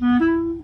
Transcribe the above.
Mm-hmm.